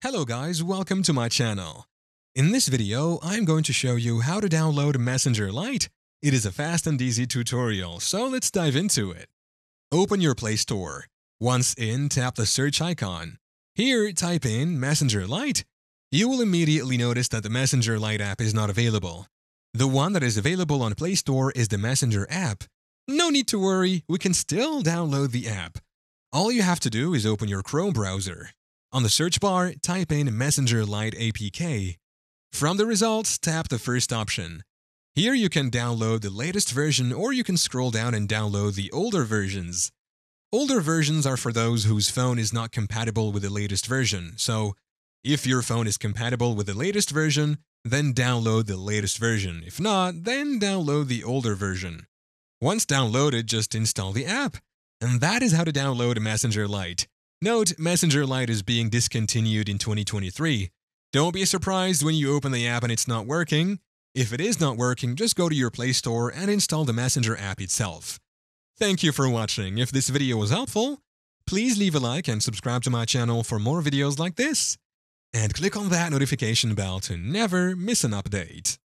Hello guys, welcome to my channel. In this video, I'm going to show you how to download Messenger Lite. It is a fast and easy tutorial, so let's dive into it. Open your Play Store. Once in, tap the search icon. Here, type in Messenger Lite. You will immediately notice that the Messenger Lite app is not available. The one that is available on Play Store is the Messenger app. No need to worry, we can still download the app. All you have to do is open your Chrome browser. On the search bar, type in Messenger Lite APK. From the results, tap the first option. Here you can download the latest version or you can scroll down and download the older versions. Older versions are for those whose phone is not compatible with the latest version, so if your phone is compatible with the latest version, then download the latest version. If not, then download the older version. Once downloaded, just install the app. And that is how to download Messenger Lite. Note, Messenger Lite is being discontinued in 2023. Don't be surprised when you open the app and it's not working. If it is not working, just go to your Play Store and install the Messenger app itself. Thank you for watching. If this video was helpful, please leave a like and subscribe to my channel for more videos like this. And click on that notification bell to never miss an update.